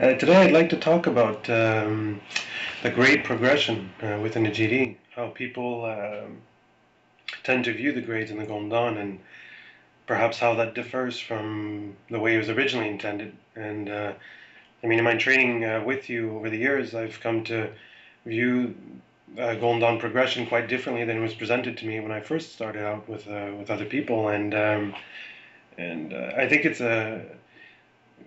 Uh, today I'd like to talk about um, the grade progression uh, within the GD, how people um, tend to view the grades in the Golden Dawn and perhaps how that differs from the way it was originally intended. And uh, I mean, in my training uh, with you over the years, I've come to view uh, Golden Dawn progression quite differently than it was presented to me when I first started out with uh, with other people. And um, and I think it's a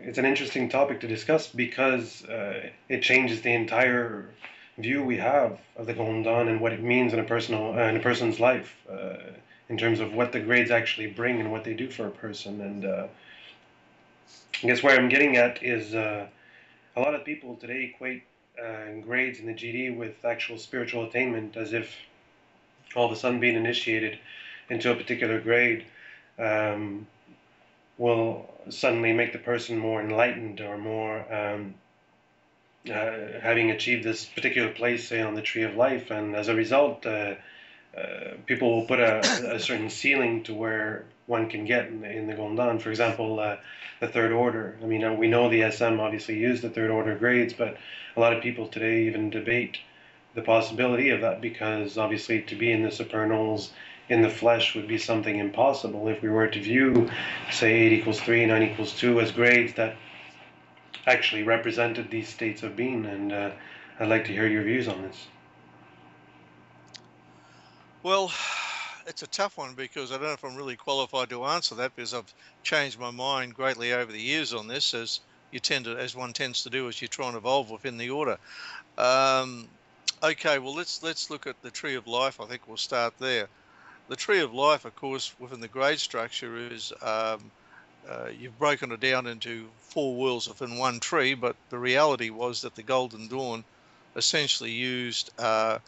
it's an interesting topic to discuss because uh, it changes the entire view we have of the Golden Dawn and what it means in a personal uh, in a person's life uh, in terms of what the grades actually bring and what they do for a person. And uh, I guess where I'm getting at is uh, a lot of people today equate uh, grades in the GD with actual spiritual attainment, as if all of a sudden being initiated into a particular grade. Um, will suddenly make the person more enlightened or more um, uh, having achieved this particular place, say, on the tree of life, and as a result, uh, uh, people will put a, a, certain ceiling to where one can get in, in the Golden Dawn. For example, uh, the third order. I mean, uh, we know the SM obviously used the third order grades, but a lot of people today even debate the possibility of that because obviously to be in the supernals in the flesh would be something impossible if we were to view, say, 8 equals 3, 9 equals 2 as grades that actually represented these states of being. And uh, I'd like to hear your views on this. Well, it's a tough one because I don't know if I'm really qualified to answer that because I've changed my mind greatly over the years on this, as you tend to, as one tends to do, as you try and evolve within the order. Um, okay, well let's let's look at the tree of life. I think we'll start there the tree of life, of course, within the grade structure is um, uh, you've broken it down into four worlds within one tree, but the reality was that the Golden Dawn essentially used uh,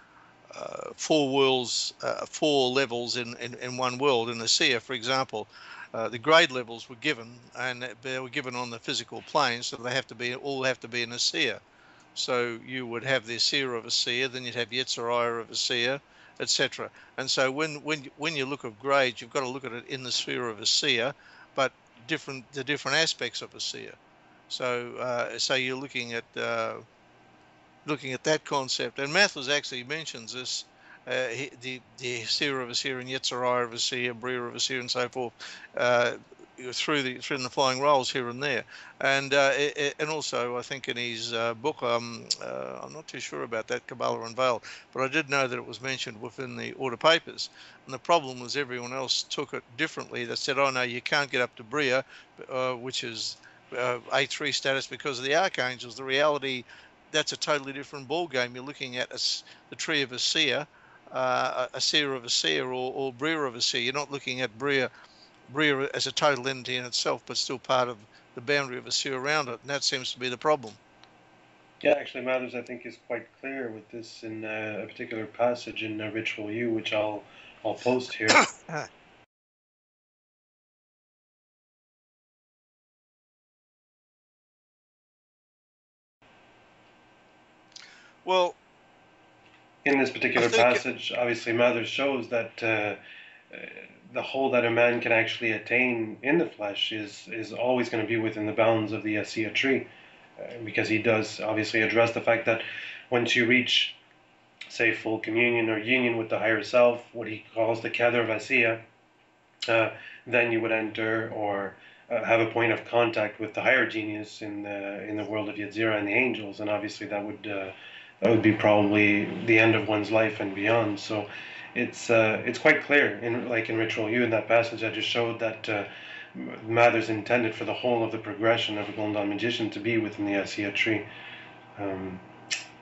uh, four worlds, uh, four levels in, in, in, one world. In the Asiya, for example, uh, the grade levels were given, and they were given on the physical plane, so they have to be all have to be in Asiya. So you would have the Asiya of Asiya, then you'd have Yetzirah of Asiya, etc. And so when when when you look at grades, you've got to look at it in the sphere of Asiya, but different the different aspects of Asiya. So uh, so you're looking at uh, looking at that concept, and Mathers actually mentions this. Uh, the the Asiya of Asiya and Yetzirah of Asiya, Bria of Asiya, and so forth. Uh, through the through the flying rolls here and there, and uh, it, and also I think in his uh, book, um, uh, I'm not too sure about that Kabbalah Unveiled, but I did know that it was mentioned within the order papers. And the problem was everyone else took it differently. They said, "Oh no, you can't get up to Bria, uh, which is uh, A3 status because of the archangels." The reality, that's a totally different ball game. You're looking at a, the tree of Asiya. Uh, Asiya of Asiya or, or Bria of Asiya. You're not looking at Bria Bria as a total entity in itself, but still part of the boundary of a sea around it, and that seems to be the problem. Yeah, actually, Mathers, I think, is quite clear with this in uh, a particular passage in uh, Ritual U, which I'll I'll post here. well, in this particular passage, obviously, Mathers shows that. Uh, the whole that a man can actually attain in the flesh is is always going to be within the bounds of the Asiya tree, uh, because he does obviously address the fact that once you reach, say, full communion or union with the higher self, what he calls the Kether of Asiya, uh, then you would enter or uh, have a point of contact with the higher genius in the in the world of Yetzirah and the angels, and obviously that would uh, that would be probably the end of one's life and beyond. So it's uh, it's quite clear in like in Ritual U in that passage I just showed that uh, Mathers intended for the whole of the progression of a Golden magician to be within the Asiya tree. Um,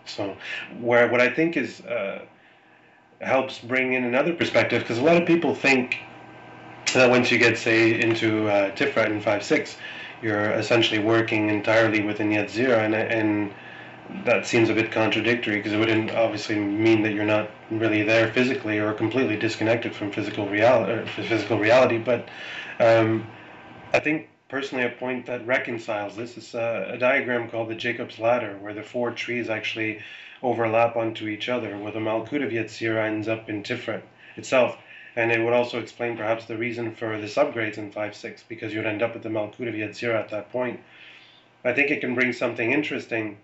so where what I think is uh, helps bring in another perspective because a lot of people think that once you get say into uh, Tiferet in five six, you're essentially working entirely within Yetzirah and and that seems a bit contradictory because it wouldn't obviously mean that you're not really there physically or completely disconnected from physical reality. Physical reality, but um, I think personally a point that reconciles this is a, a, diagram called the Jacob's Ladder, where the four trees actually overlap onto each other, where the Malkuth of Yetzirah ends up in Tiferet itself. And it would also explain perhaps the reason for the subgrades in 5-6, because you'd end up with the Malkuth of Yetzirah at that point. I think it can bring something interesting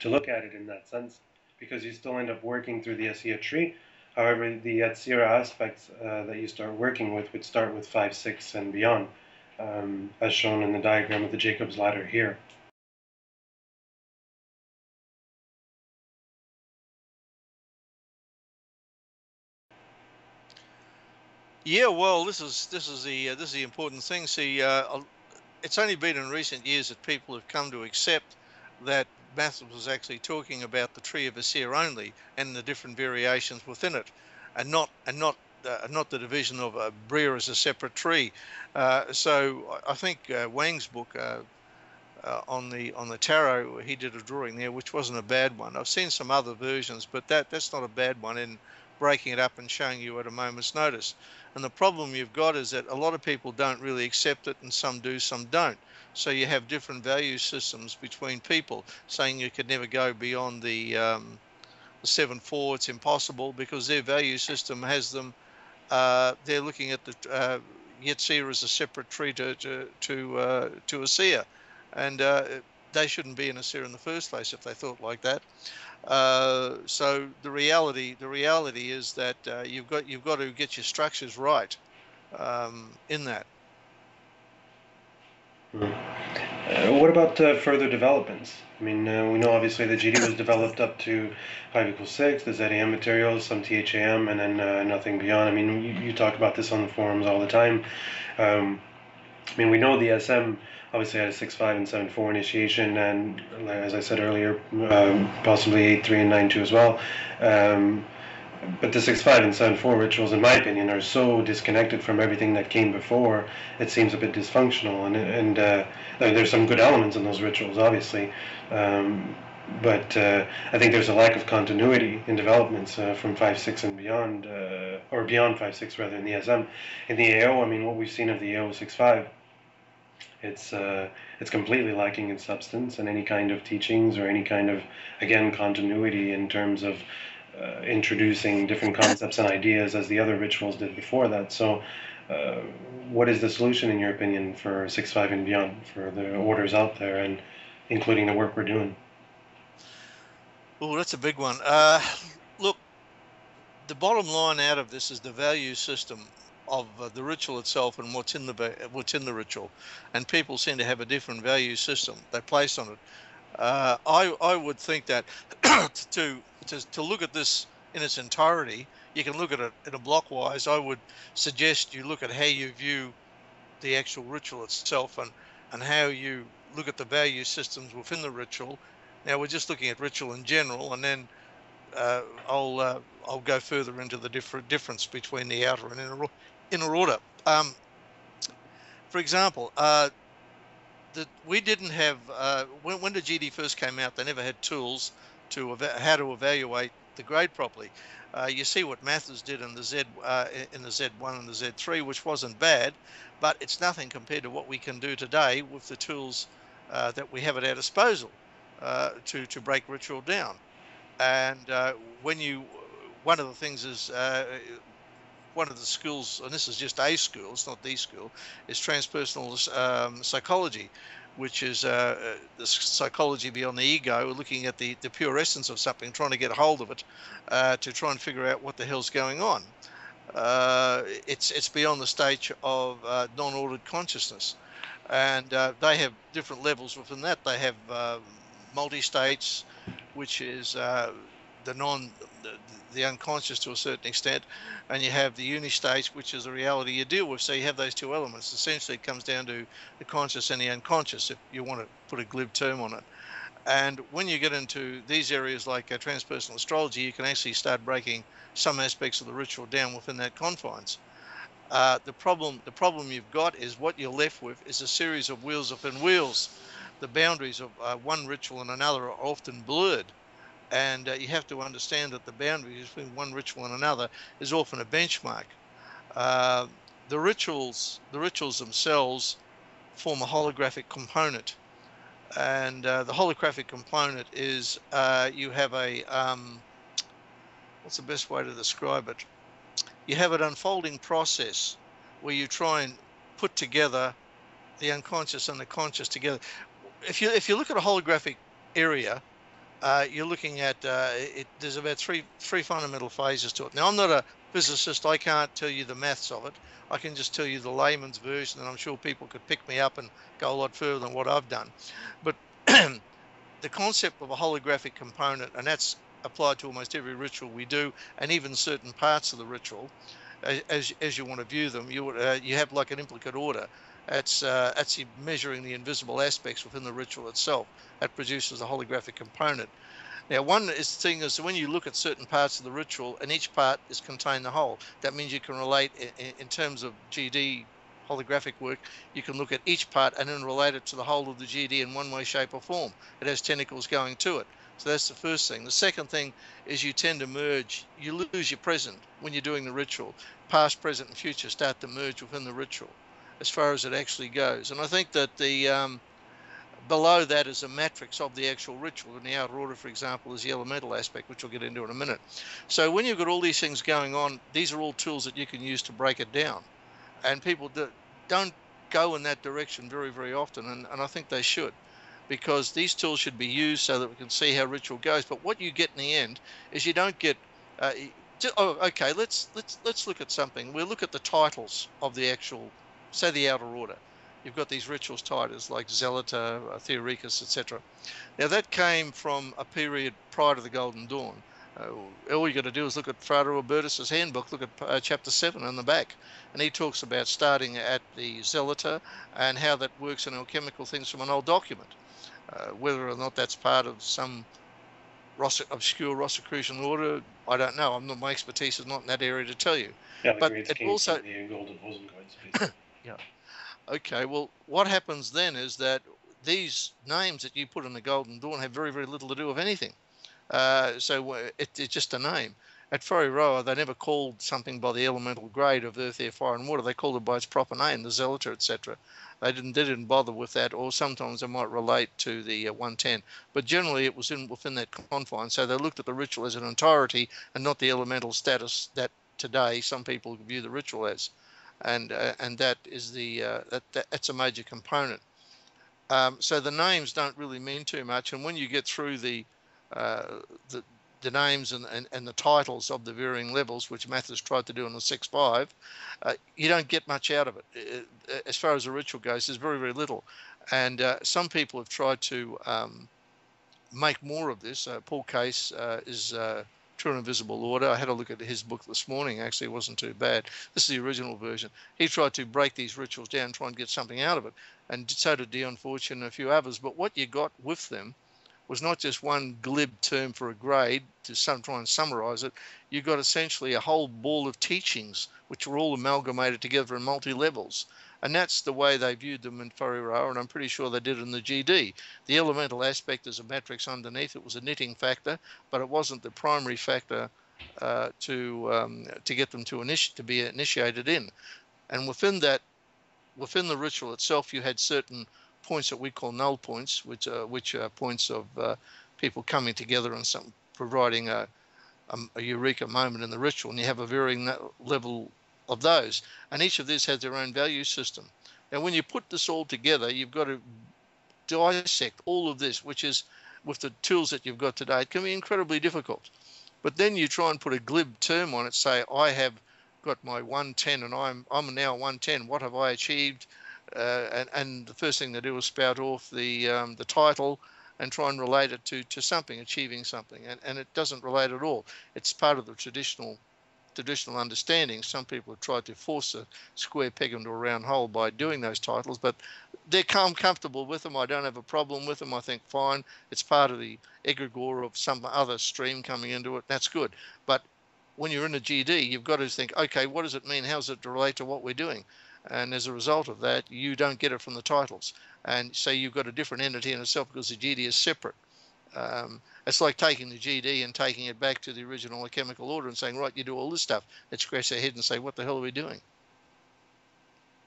to look at it in that sense because you still end up working through the Asiya tree. However, the Yetzirah aspects uh, that you start working with would start with 5, 6, and beyond, um, as shown in the diagram of the Jacob's ladder here. Yeah, well, this is this is the uh, this is the important thing. See, uh, it's only been in recent years that people have come to accept that Mathers was actually talking about the tree of Asiya only and the different variations within it, and not and not uh, not the division of a Bria as a separate tree. Uh, so I think uh, Wang's book. Uh, uh, on the on the tarot, he did a drawing there, which wasn't a bad one. I've seen some other versions, but that that's not a bad one in breaking it up and showing you at a moment's notice. And the problem you've got is that a lot of people don't really accept it, and some do, some don't. So you have different value systems between people, saying you could never go beyond the, um, the seven four. It's impossible because their value system has them. Uh, they're looking at the uh, Yetzirah as a separate tree to to to, uh, to Asiya, and uh, they shouldn't be in Asiya in the first place if they thought like that. Uh, so the reality, the reality is that uh, you've got you've got to get your structures right um, in that. Mm. Uh, what about uh, further developments? I mean, uh, we know obviously the GD was developed up to 5 equals 6, the ZAM materials, some THAM, and then uh, nothing beyond. I mean, you, you, talk about this on the forums all the time. Um, I mean, we know the SM obviously had a 6-5 and 7-4 initiation, and as I said earlier, um, possibly 8-3 and 9-2 as well. Um, but the 6-5 and 7-4 rituals, in my opinion, are so disconnected from everything that came before, it seems a bit dysfunctional. And, and uh, there's some good elements in those rituals, obviously. Um, but uh, I think there's a lack of continuity in developments uh, from 5.6 and beyond, uh, or beyond five six rather, in the SM. In the AO, I mean, what we've seen of the AO six five it's uh, it's completely lacking in substance and any kind of teachings or any kind of again continuity in terms of uh, introducing different concepts and ideas as the other rituals did before that. So, uh, what is the solution in your opinion for six five and beyond for the orders out there and including the work we're doing? Oh, that's a big one. Uh, look, the bottom line out of this is the value system of uh, the ritual itself and what's in the what's in the ritual, and people seem to have a different value system they place on it. Uh, I I would think that to, to to look at this in its entirety, you can look at it in a blockwise. I would suggest you look at how you view the actual ritual itself and and how you look at the value systems within the ritual. Now we're just looking at ritual in general, and then uh, I'll uh, I'll go further into the different difference between the outer and inner inner order. Um, for example, uh, the, we didn't have uh, when, when, the GD first came out, they never had tools to how to evaluate the grade properly. Uh, you see what Mathers did in the Z uh, in the Z1 and the Z3, which wasn't bad, but it's nothing compared to what we can do today with the tools uh, that we have at our disposal uh, to to break ritual down. And when you one of the things is one of the schools, and this is just a school, it's not the school, is transpersonal um, psychology, which is uh, uh, the psychology beyond the ego, looking at the, the pure essence of something, trying to get a hold of it, uh, to try and figure out what the hell's going on. Uh, it's it's beyond the stage of uh, non-ordered consciousness, and uh, they have different levels within that. They have multi-states, which is the non the, the unconscious to a certain extent, and you have the uni states, which is the reality you deal with. So you have those two elements. Essentially, it comes down to the conscious and the unconscious, if you want to put a glib term on it. And when you get into these areas like uh, transpersonal astrology, you can actually start breaking some aspects of the ritual down within that confines. Uh, the problem, the problem you've got is what you're left with is a series of wheels within wheels. The boundaries of uh, one ritual and another are often blurred and uh, you have to understand that the boundary between one ritual and another is often a benchmark. Uh, the rituals, the rituals themselves, form a holographic component, and uh, the holographic component is uh, you have a um, what's the best way to describe it? You have an unfolding process where you try and put together the unconscious and the conscious together if you if you look at a holographic area, uh, you're looking at uh, it, there's about three three fundamental phases to it. Now I'm not a physicist; I can't tell you the maths of it. I can just tell you the layman's version, and I'm sure people could pick me up and go a lot further than what I've done. But the concept of a holographic component, and that's applied to almost every ritual we do, and even certain parts of the ritual, as, as you want to view them, you uh, you have like an implicate order. That's uh, that's measuring the invisible aspects within the ritual itself. That produces a holographic component. Now, one is thing is when you look at certain parts of the ritual, and each part is contained the whole. That means you can relate in, in terms of GD holographic work, you can look at each part and then relate it to the whole of the GD in one way, shape, or form. It has tentacles going to it. So that's the first thing. The second thing is you tend to merge, you lose your present when you're doing the ritual. Past, present, and future start to merge within the ritual as far as it actually goes. And I think that the um, below that is a matrix of the actual ritual. In the outer order, for example, is the elemental aspect, which we'll get into in a minute. So when you've got all these things going on, these are all tools that you can use to break it down. And people do, don't go in that direction very, very often, and, and I think they should because these tools should be used so that we can see how ritual goes. But what you get in the end is you don't get. Uh, oh, okay. Let's let's let's look at something. We'll look at the titles of the actual, say, the outer order. You've got these rituals titles like Zelator, uh, Theoricus, etc. Now that came from a period prior to the Golden Dawn. Uh, all you got to do is look at Frater Albertus's handbook, look at uh, chapter 7 on the back, and he talks about starting at the Zelator and how that works in alchemical things from an old document. Uh, whether or not that's part of some obscure Rosicrucian order, I don't know. I'm not, my expertise is not in that area to tell you. Yeah, but it also yeah. Okay. Well, what happens then is that these names that you put in the Golden Dawn have very, very little to do with anything. Uh, so uh, it, it's just a name. At Whare Ra, they never called something by the elemental grade of earth, air, fire, and water. They called it by its proper name, the Zelator, etc. They didn't, they didn't bother with that, or sometimes they might relate to the uh, 110. But generally, it was in, within that confine. So they looked at the ritual as an entirety and not the elemental status that today some people view the ritual as. And, uh, and that is the uh, that, that, that's a major component. Um, so the names don't really mean too much. And when you get through the uh, the, the names and, and, and, the titles of the varying levels, which Mathers tried to do in the 6.5, uh, you don't get much out of it. As far as the ritual goes, there's very, very little. And uh, some people have tried to um, make more of this. Uh, Paul Case is True and Invisible Order. I had a look at his book this morning. Actually, it wasn't too bad. This is the original version. He tried to break these rituals down, try and get something out of it. And so did Dion Fortune and a few others. But what you got with them was not just one glib term for a grade to some, try and summarize it. You got essentially a whole ball of teachings which were all amalgamated together in multi levels. And that's the way they viewed them in Whare Ra, and I'm pretty sure they did in the GD. The elemental aspect is a matrix underneath. It was a knitting factor, but it wasn't the primary factor uh, to um, to get them to to be initiated in. And within that, within the ritual itself, you had certain points that we call null points, which are, which are points of uh, people coming together and some providing a, a, a, eureka moment in the ritual, and you have a varying level of those. And each of these has their own value system. Now, when you put this all together, you've got to dissect all of this, which is with the tools that you've got today, it can be incredibly difficult. But then you try and put a glib term on it, say, I have got my 110 and I'm I'm now 110. What have I achieved? uh, and, and, the first thing they do is spout off the um, the title and try and relate it to, to something, achieving something, and, and it doesn't relate at all. It's part of the traditional traditional understanding. Some people have tried to force a square peg into a round hole by doing those titles, but they're calm, comfortable with them. I don't have a problem with them. I think fine. It's part of the egregore of some other stream coming into it. That's good. But when you're in a GD, you've got to think, okay, what does it mean? How does it relate to what we're doing? and as a result of that, you don't get it from the titles. And so you've got a different entity in itself because the GD is separate. Um, it's like taking the GD and taking it back to the original chemical order and saying, right, you do all this stuff. Let's scratch our head and say, what the hell are we doing?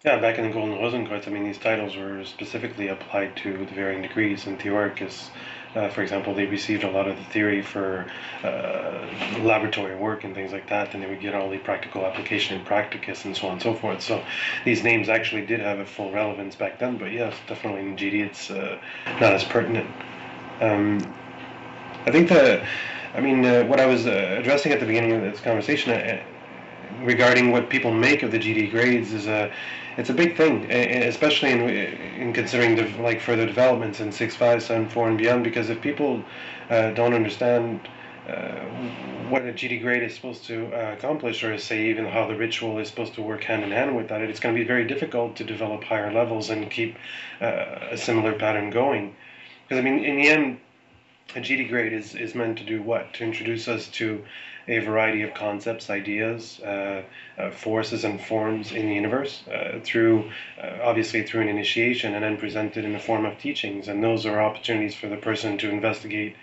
Yeah, back in the Golden Rosenkreuz, I mean, these titles were specifically applied to the varying degrees. And Theoricus, uh, for example, they received a lot of the theory for uh, laboratory work and things like that, and they would get all the practical application in practicus and so on and so forth. So these names actually did have a full relevance back then, but yes, definitely in GD it's uh, not as pertinent. Um, I think that, I mean, uh, what I was uh, addressing at the beginning of this conversation uh, regarding what people make of the GD grades is a it's a big thing, especially in in considering the, like further developments in six five seven four and beyond. Because if people uh, don't understand uh, what a GD grade is supposed to uh, accomplish, or say even how the ritual is supposed to work hand in hand with that, it's going to be very difficult to develop higher levels and keep uh, a similar pattern going. Because I mean, in the end, a GD grade is, is meant to do what? To introduce us to a variety of concepts, ideas, uh, uh, forces, and forms in the universe uh, through, uh, obviously, through an initiation and then presented in the form of teachings. And those are opportunities for the person to investigate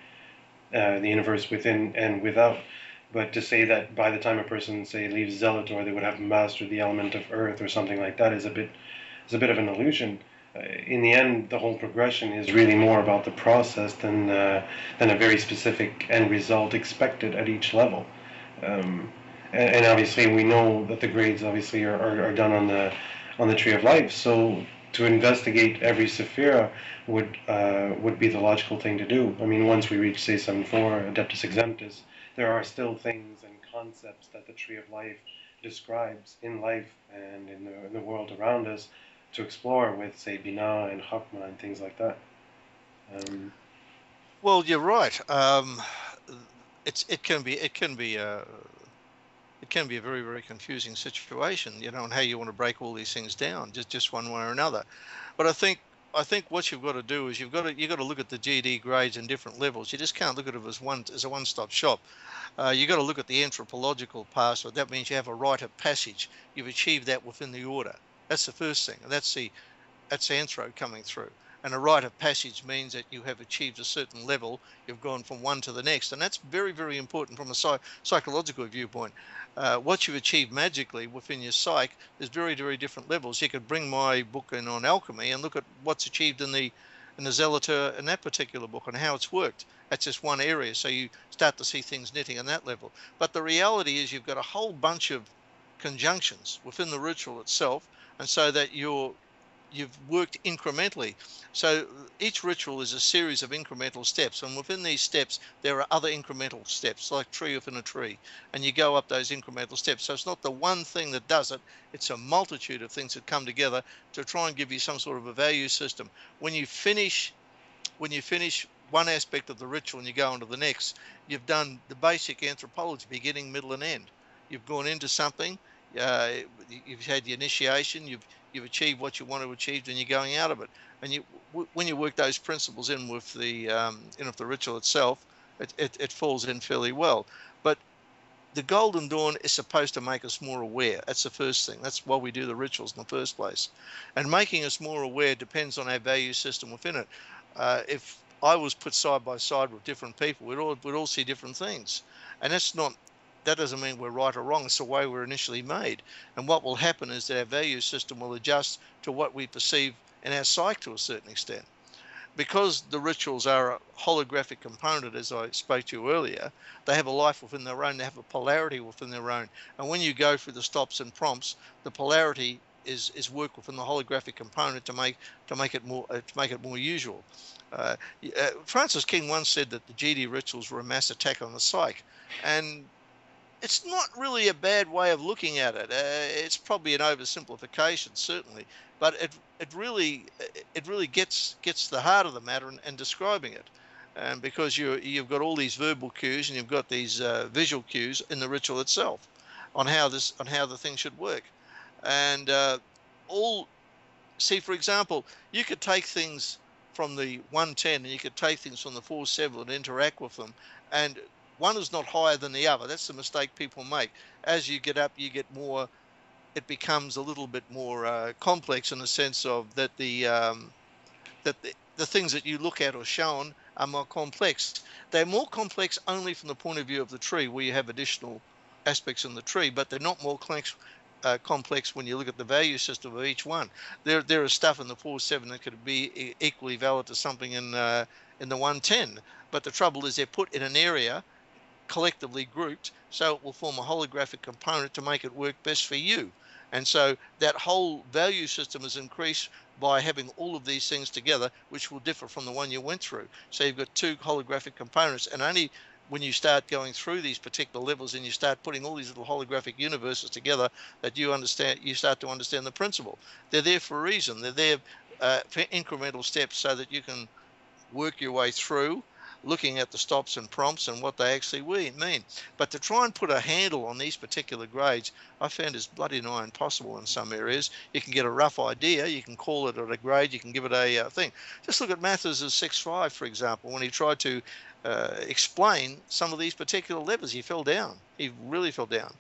uh, the universe within and without. But to say that by the time a person, say, leaves Zelator, they would have mastered the element of earth or something like that is a bit, is a bit of an illusion. Uh, in the end, the whole progression is really more about the process than uh, than a very specific end result expected at each level. Um, and, and, obviously, we know that the grades obviously are, are, are, done on the on the tree of life. So to investigate every sephira would uh, would be the logical thing to do. I mean, once we reach say seven four Adeptus Exemptus, there are still things and concepts that the tree of life describes in life and in the, in the world around us to explore with, say, Binah and Chokmah and things like that. Um, well, you're right. Um, it's it can be it can be a it can be a very very confusing situation, you know, and how you want to break all these things down, just just one way or another. But I think I think what you've got to do is you've got to you've got to look at the GD grades in different levels. You just can't look at it as one as a one-stop shop. Uh, you've got to look at the anthropological part. So that means you have a rite of passage. You've achieved that within the order. That's the first thing. And that's the that's anthro coming through. And a rite of passage means that you have achieved a certain level. You've gone from one to the next, and that's very very important from a psych- psychological viewpoint. Uh, what you've achieved magically within your psyche is very very different levels. You could bring my book in on alchemy and look at what's achieved in the in the Zelator in that particular book and how it's worked. That's just one area. So you start to see things knitting on that level. But the reality is you've got a whole bunch of conjunctions within the ritual itself and so that you're you've worked incrementally. So each ritual is a series of incremental steps, and within these steps there are other incremental steps, like tree within a tree, and you go up those incremental steps. So it's not the one thing that does it; it's a multitude of things that come together to try and give you some sort of a value system. When you finish, when you finish one aspect of the ritual and you go on to the next, you've done the basic anthropology, beginning, middle, and end. You've gone into something uh, you've had the initiation, you've you've achieved what you want to achieve, and you're going out of it. And you when you work those principles in with the um, in with the ritual itself, it, it, it falls in fairly well. But the golden dawn is supposed to make us more aware. That's the first thing. That's why we do the rituals in the first place. And making us more aware depends on our value system within it. Uh, if I was put side by side with different people, we'd all we'd all see different things, and that's not that doesn't mean we're right or wrong. It's the way we're initially made. And what will happen is that our value system will adjust to what we perceive in our psyche to a certain extent. Because the rituals are a holographic component, as I spoke to you earlier, they have a life within their own, they have a polarity within their own. And when you go through the stops and prompts, the polarity is, is work within the holographic component to make to make it more uh, to make it more usual. Uh, uh, Francis King once said that the GD rituals were a mass attack on the psyche, and it's not really a bad way of looking at it. Uh, it's probably an oversimplification, certainly, but it it really it really gets gets the heart of the matter and, describing it. And because you you've got all these verbal cues and you've got these uh, visual cues in the ritual itself on how this on how the thing should work, and uh, all see for example you could take things from the 110 and you could take things from the 47 and interact with them and one is not higher than the other. That's the mistake people make. As you get up, you get more. It becomes a little bit more uh, complex in the sense of that the um, that the, the things that you look at or shown are more complex. They're more complex only from the point of view of the tree, where you have additional aspects in the tree, but they're not more complex uh, complex when you look at the value system of each one. There, there is stuff in the 4-7 that could be equally valid to something in uh, in the 110. But the trouble is they're put in an area collectively grouped so it will form a holographic component to make it work best for you. And so that whole value system is increased by having all of these things together, which will differ from the one you went through. So you've got two holographic components, and only when you start going through these particular levels and you start putting all these little holographic universes together that you understand you start to understand the principle they're there for a reason they're there uh, for incremental steps so that you can work your way through looking at the stops and prompts and what they actually mean. But to try and put a handle on these particular grades, I found is bloody nigh impossible in some areas. You can get a rough idea, you can call it at a grade, you can give it a uh, thing. Just look at Mathers' 6.5, for example, when he tried to uh, explain some of these particular levers, he fell down. He really fell down.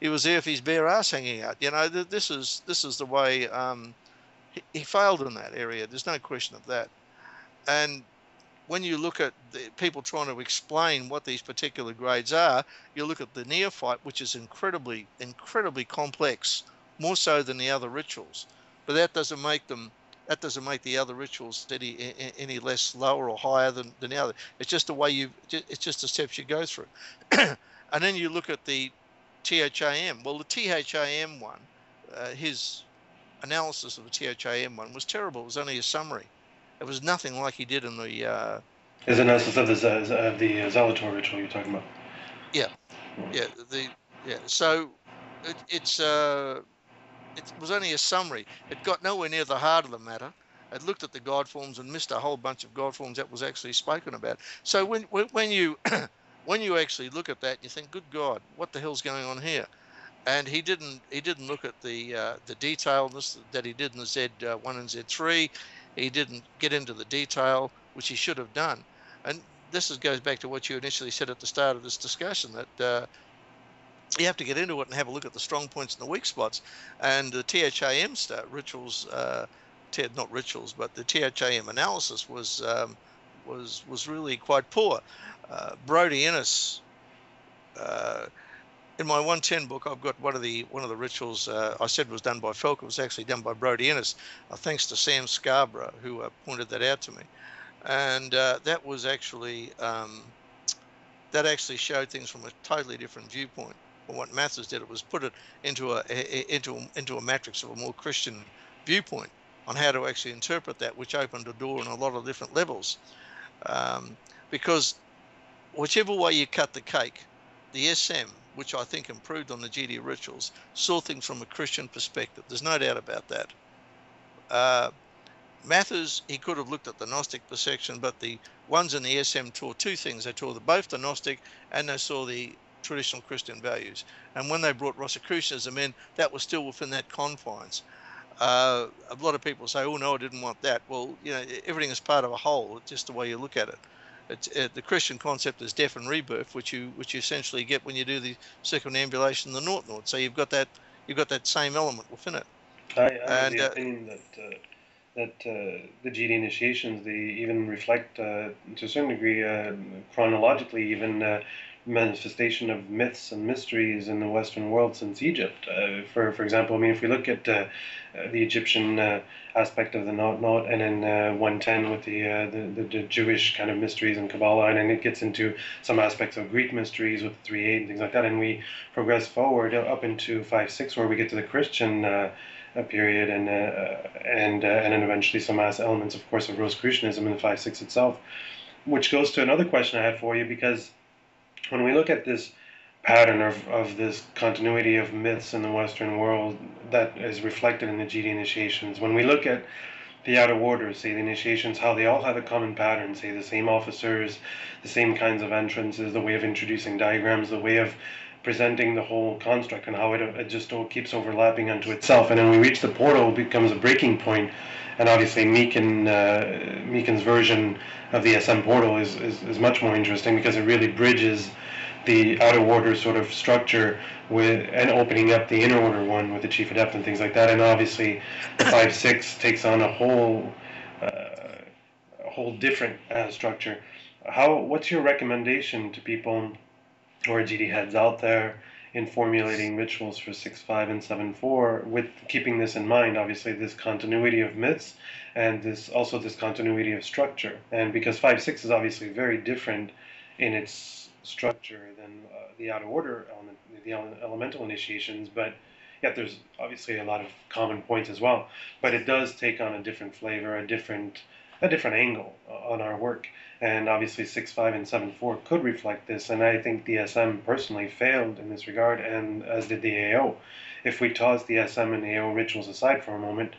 He was there with his bare ass hanging out. You know, this is this is the way um, he, he failed in that area. There's no question of that. And when you look at the people trying to explain what these particular grades are, you look at the neophyte, which is incredibly, incredibly complex, more so than the other rituals. But that doesn't make them, that doesn't make the other rituals any any less lower or higher than, than the other. It's just the way you, it's just the steps you go through. and then you look at the THAM. Well, the THAM one, uh, his analysis of the THAM one was terrible. It was only a summary. It was nothing like he did in the. Uh, Is it analysis of the of the Zelator ritual you're talking about? Yeah, yeah. The yeah. So it, it's uh, it was only a summary. It got nowhere near the heart of the matter. It looked at the God forms and missed a whole bunch of God forms that was actually spoken about. So when when you when you actually look at that, you think, "Good God, what the hell's going on here?" And he didn't he didn't look at the uh, the detailness that he did in the Z uh, one and Z three. He didn't get into the detail, which he should have done. And this is, goes back to what you initially said at the start of this discussion that uh, you have to get into it and have a look at the strong points and the weak spots. And the THAM start, rituals, uh, not rituals, but the THAM analysis was um, was was really quite poor. Uh, Brodie Innes uh, in my 110 book, I've got one of the one of the rituals uh, I said was done by Felkin. It was actually done by Brodie Innes, uh, thanks to Sam Scarborough, who uh, pointed that out to me. And uh, that was actually um, that actually showed things from a totally different viewpoint. From what Mathers did, it was put it into a, a into a, into a matrix of a more Christian viewpoint on how to actually interpret that, which opened a door on a lot of different levels. Um, because whichever way you cut the cake, the SM which I think improved on the GD rituals, saw things from a Christian perspective. There's no doubt about that. Uh, Mathers, he could have looked at the Gnostic perception, but the ones in the SM taught two things. They taught both the Gnostic and they saw the traditional Christian values. And when they brought Rosicrucianism in, that was still within that confines. Uh, a lot of people say, "Oh no, I didn't want that." Well, you know, everything is part of a whole. It's just the way you look at it it, uh, the Christian concept is death and rebirth, which you which you essentially get when you do the circumambulation, the North North. So you've got that you've got that same element within it. I, I and, the uh, opinion that uh, that uh, the GD initiations they even reflect uh, to a certain degree uh, chronologically even manifestation of myths and mysteries in the Western world since Egypt. Uh, for for example, I mean, if we look at uh, the Egyptian uh, aspect of the Not Not, and then uh, 110 with the, uh, the, the Jewish kind of mysteries and Kabbalah, and then it gets into some aspects of Greek mysteries with 3.8 and things like that, and we progress forward up into 5.6 where we get to the Christian. Uh, period and and and then eventually some elements, of course, of Rosicrucianism in the five six itself, which goes to another question I had for you because when we look at this pattern of, of this continuity of myths in the Western world that is reflected in the GD initiations, when we look at the outer orders, say the initiations, how they all have a common pattern, say the same officers, the same kinds of entrances, the way of introducing diagrams, the way of presenting the whole construct and how it, it just all keeps overlapping onto itself. And then we reach the portal, it becomes a breaking point. and obviously Meakin, uh, Meakin's version of the SM portal is, is, is much more interesting because it really bridges the outer order sort of structure with and opening up the inner order one with the chief adept and things like that. And obviously, five six takes on a whole uh, a whole different uh, structure. How? What's your recommendation to people are GD heads out there in formulating rituals for six five and seven four with keeping this in mind, obviously, this continuity of myths and this also this continuity of structure. And because five six is obviously very different in its structure than uh, the out of order element, the elemental initiations, but yet there's obviously a lot of common points as well. But it does take on a different flavor, a different a different angle on our work. And obviously, six five and seven four could reflect this. And I think the SM personally failed in this regard, and as did the AO. If we toss the SM and AO rituals aside for a moment,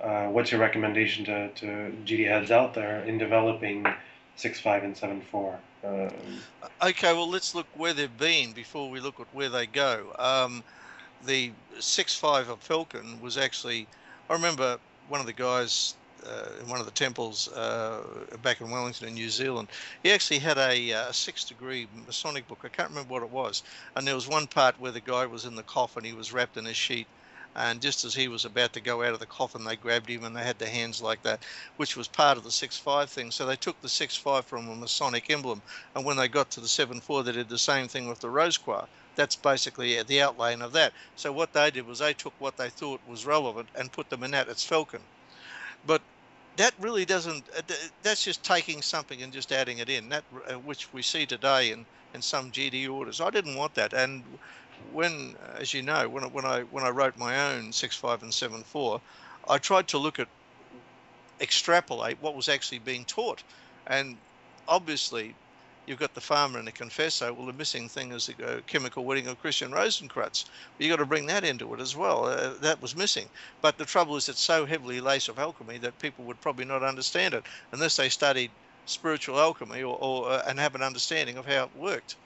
uh, what's your recommendation to, to GD heads out there in developing 6.5 and 7.4? Um, okay, well, let's look where they've been before we look at where they go. Um, the 6.5 of Felkin was actually, I remember one of the guys uh, in one of the temples uh, back in Wellington in New Zealand. He actually had a uh, six degree Masonic book. I can't remember what it was. And there was one part where the guy was in the coffin, he was wrapped in a sheet. And just as he was about to go out of the coffin, they grabbed him and they had their hands like that, which was part of the 6-5 thing. So they took the 6-5 from a Masonic emblem. And when they got to the 7-4, they did the same thing with the Rose Croix. That's basically the outline of that. So what they did was they took what they thought was relevant and put them in that. It's Felkin. But that really doesn't uh, that's just taking something and just adding it in that uh, which we see today in in some gd orders i didn't want that and when as you know when, when i when i wrote my own six five and seven four, i tried to look at extrapolate what was actually being taught and obviously you've got the Fama and the Confessio. Well, the missing thing is the uh, chemical wedding of Christian Rosenkreutz. You've got to bring that into it as well. Uh, that was missing. But the trouble is, it's so heavily laced of alchemy that people would probably not understand it unless they studied spiritual alchemy or, or uh, and have an understanding of how it worked.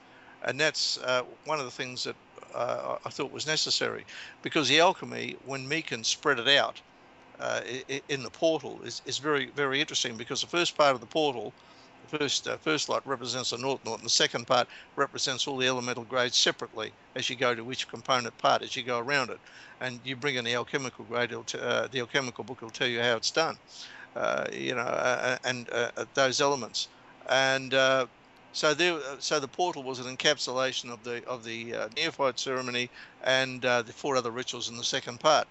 And that's uh, one of the things that uh, I thought was necessary because the alchemy, when Meakin spread it out uh, in the portal, is, is very, very interesting because the first part of the portal the first uh, first lot represents the north north, and the second part represents all the elemental grades separately as you go to each component part as you go around it, and you bring in the alchemical grade. Uh, the alchemical book will tell you how it's done, uh, you know, uh, and those elements, and. So there, uh, so the portal was an encapsulation of the of the uh, neophyte ceremony and uh, the four other rituals in the second part,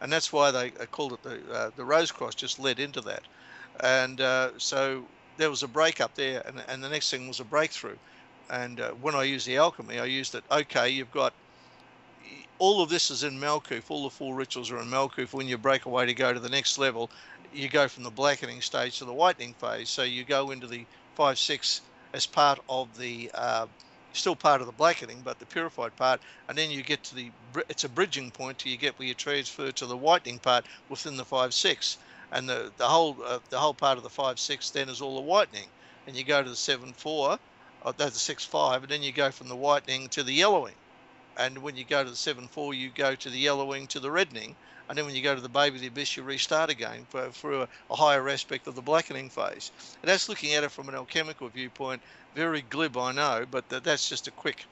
and that's why they called it the the rose cross. Just led into that, and so there was a break up there, and, and the next thing was a breakthrough. And uh, when I used the alchemy, I used it. Okay, you've got all of this is in Malkuth. All the four rituals are in Malkuth. When you break away to go to the next level, you go from the blackening stage to the whitening phase. So you go into the five six as part of the uh, still part of the blackening, but the purified part, and then you get to the it's a bridging point till you get where you transfer to the whitening part within the five six. And the the whole uh, the whole part of the five six then is all the whitening, and you go to the seven four, or that's the six five, and then you go from the whitening to the yellowing, and when you go to the seven four, you go to the yellowing to the reddening, and then when you go to the baby the abyss, you restart again for, for a, a higher aspect of the blackening phase. And that's looking at it from an alchemical viewpoint, very glib, I know, but that, that's just a quick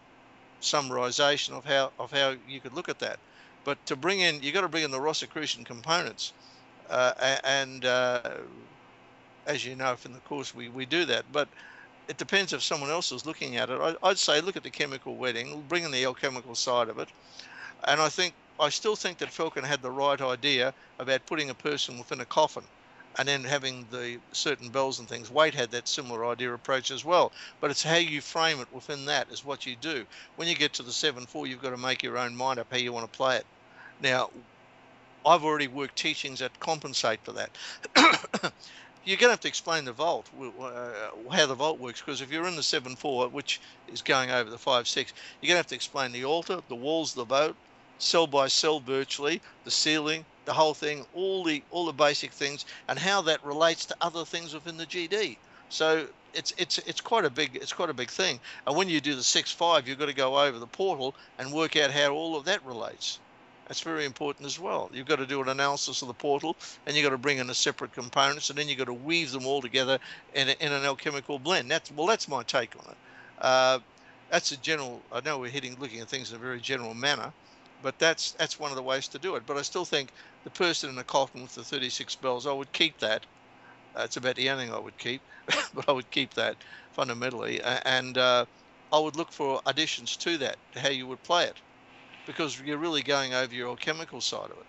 summarization of how of how you could look at that. But to bring in, you've got to bring in the Rosicrucian components uh, and uh, as you know from the course, we, we do that. But it depends if someone else is looking at it. I, would say look at the chemical wedding, bring in the alchemical side of it. And I think I still think that Felkin had the right idea about putting a person within a coffin and then having the certain bells and things. Waite had that similar idea approach as well. But it's how you frame it within that is what you do. When you get to the 7-4, you've got to make your own mind up how you want to play it. Now, I've already worked teachings that compensate for that. you're going to have to explain the vault, uh, how the vault works, because if you're in the 7-4, which is going over the 5-6, you're going to have to explain the altar, the walls the vault, cell by cell virtually, the ceiling, the whole thing, all the all the basic things, and how that relates to other things within the GD. So it's it's it's quite a big it's quite a big thing. And when you do the six five, you've got to go over the portal and work out how all of that relates. That's very important as well. You've got to do an analysis of the portal, and you've got to bring in the separate components, and then you've got to weave them all together in, in an alchemical blend. That's well, that's my take on it. Uh, that's a general. I know we're hitting, looking at things in a very general manner, but that's that's one of the ways to do it. But I still think the person in the coffin with the 36 bells, I would keep that. That's about the only thing I would keep, but I would keep that fundamentally. And uh, I would look for additions to that, how you would play it, because you're really going over your alchemical side of it.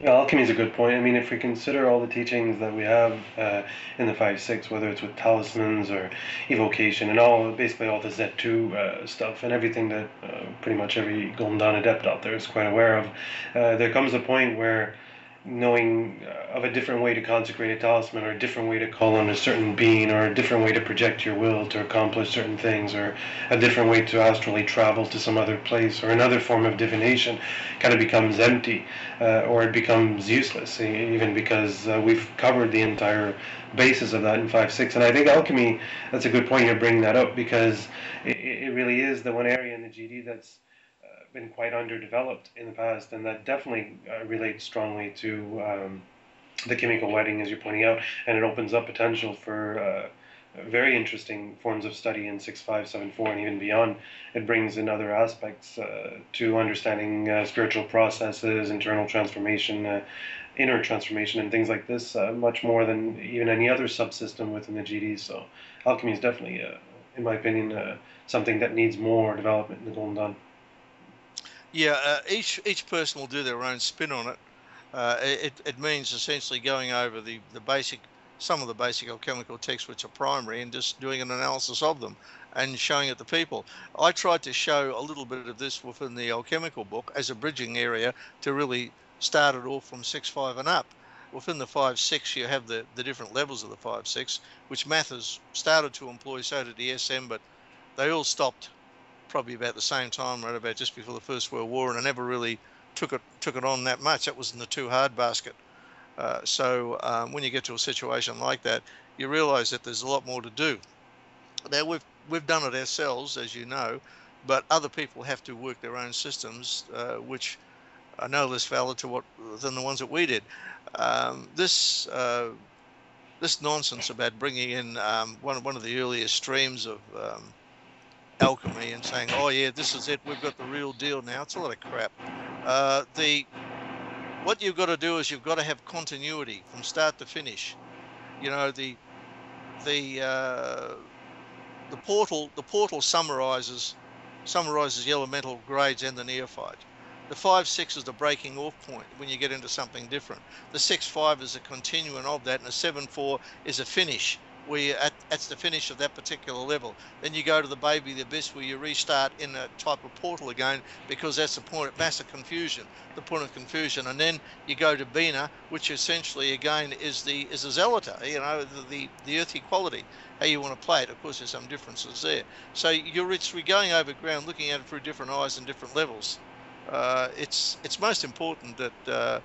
Yeah, alchemy is a good point. I mean, if we consider all the teachings that we have uh, in the five six, whether it's with talismans or evocation and all, basically all the Z two uh, stuff and everything that uh, pretty much every Golden Dawn adept out there is quite aware of, uh, there comes a point where knowing uh, of a different way to consecrate a talisman or a different way to call on a certain being or a different way to project your will to accomplish certain things or a different way to astrally travel to some other place or another form of divination kind of becomes empty uh, or it becomes useless even because uh, we've covered the entire basis of that in 5-6 and I think alchemy that's a good point you're bringing that up because it, it really is the one area in the GD that's been quite underdeveloped in the past, and that definitely uh, relates strongly to um, the chemical wedding, as you're pointing out, and it opens up potential for uh, very interesting forms of study in 6574 and even beyond. It brings in other aspects uh, to understanding uh, spiritual processes, internal transformation, uh, inner transformation, and things like this, uh, much more than even any other subsystem within the GD. So, alchemy is definitely, in my opinion, something that needs more development in the Golden Dawn. Yeah, uh, each each person will do their own spin on it. Uh, it, it means essentially going over the, the basic, some of the basic alchemical texts which are primary and just doing an analysis of them and showing it to people. I tried to show a little bit of this within the alchemical book as a bridging area to really start it off from 6, 5 and up. Within the 5, 6 you have the, the different levels of the 5, 6, which Mathers started to employ, so did the SM, but they all stopped probably about the same time, right about just before the First World War, and I never really took it took it on that much. That was in the too hard basket. Uh, so um, when you get to a situation like that, you realise that there's a lot more to do. Now we've we've done it ourselves, as you know, but other people have to work their own systems, uh, which are no less valid to what than the ones that we did. Um, this uh, this nonsense about bringing in um, one one of the earliest streams of um, alchemy and saying, "Oh yeah, this is it. We've got the real deal now." It's a lot of crap. Uh, the what you've got to do is you've got to have continuity from start to finish. You know the the uh, the portal the portal summarizes summarizes the elemental grades and the neophyte. The five six is the breaking off point when you get into something different. The six five is a continuum of that, and the seven four is a finish where you're at, that's the finish of that particular level. Then you go to the baby the abyss where you restart in a type of portal again because that's the point of massive confusion, the point of confusion. And then you go to Binah, which essentially again is the is a Zelator, you know, the, the, the earthy quality, how you want to play it. Of course, there's some differences there. So you're it's we're going over ground, looking at it through different eyes and different levels. Uh, it's it's most important that. Uh,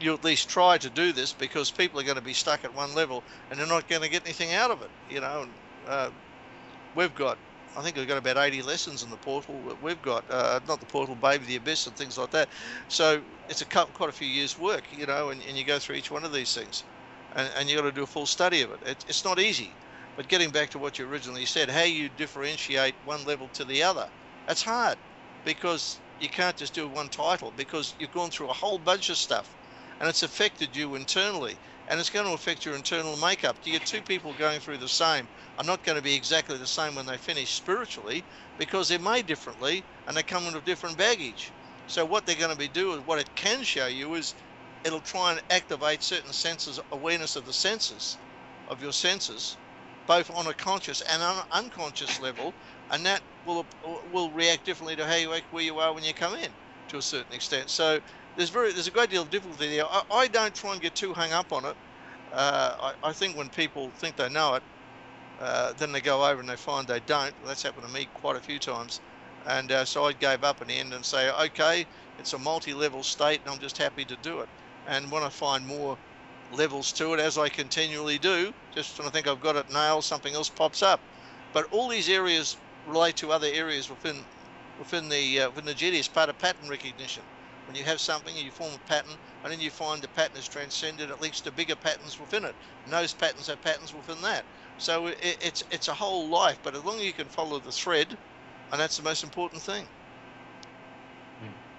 you at least try to do this because people are going to be stuck at one level and they're not going to get anything out of it. You know, uh, we've got, I think we've got about 80 lessons in the portal. that We've got uh, not the portal, Baby the Abyss, and things like that. So it's a quite a few years' work, you know, and, and you go through each one of these things, and, and you got to do a full study of it. it. It's not easy, but getting back to what you originally said, how you differentiate one level to the other, that's hard because you can't just do one title because you've gone through a whole bunch of stuff and it's affected you internally and it's going to affect your internal makeup. You get two people going through the same are not going to be exactly the same when they finish spiritually because they're made differently and they come with different baggage. So what they're going to be doing, what it can show you is it'll try and activate certain senses, awareness of the senses, of your senses, both on a conscious and un unconscious level, and that will will react differently to how you act where you are when you come in, to a certain extent. So there's very there's a great deal of difficulty there. I, I don't try and get too hung up on it. Uh, I, I, think when people think they know it, uh, then they go over and they find they don't. That's happened to me quite a few times. And uh, so I gave up in the end and say, okay, it's a multi-level state and I'm just happy to do it. And when I find more levels to it, as I continually do, just when I think I've got it nailed, something else pops up. But all these areas relate to other areas within within the uh, within the GD part of pattern recognition. When you have something and you form a pattern, and then you find the pattern is transcended, it leads to bigger patterns within it. And those patterns have patterns within that. So it, it's it's a whole life, but as long as you can follow the thread, and that's the most important thing.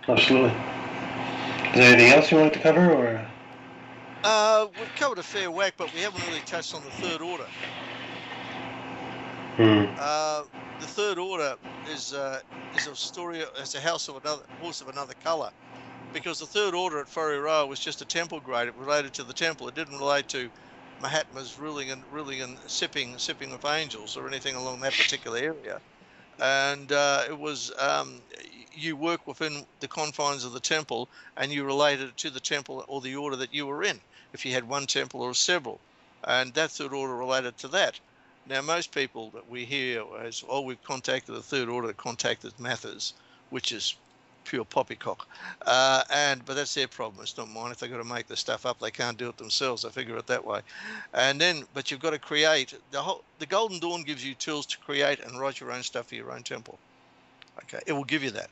Absolutely. Is there anything else you wanted to cover, or? Uh, we've covered a fair whack, but we haven't really touched on the third order. Hmm. Uh, the third order is uh, is a story as a house of another horse of another color, because the third order at Whare Ra was just a temple grade. It related to the temple. It didn't relate to Mahatma's ruling and ruling and sipping sipping of angels or anything along that particular area. And uh, it was um, you work within the confines of the temple and you related it to the temple or the order that you were in. If you had one temple or several, and that third order related to that. Now, most people that we hear as, oh, we've contacted the third order, contacted Mathers, which is pure poppycock. Uh, and but that's their problem. It's not mine. If they've got to make the stuff up, they can't do it themselves. I figure it that way. And then, but you've got to create the whole. The Golden Dawn gives you tools to create and write your own stuff for your own temple. Okay, it will give you that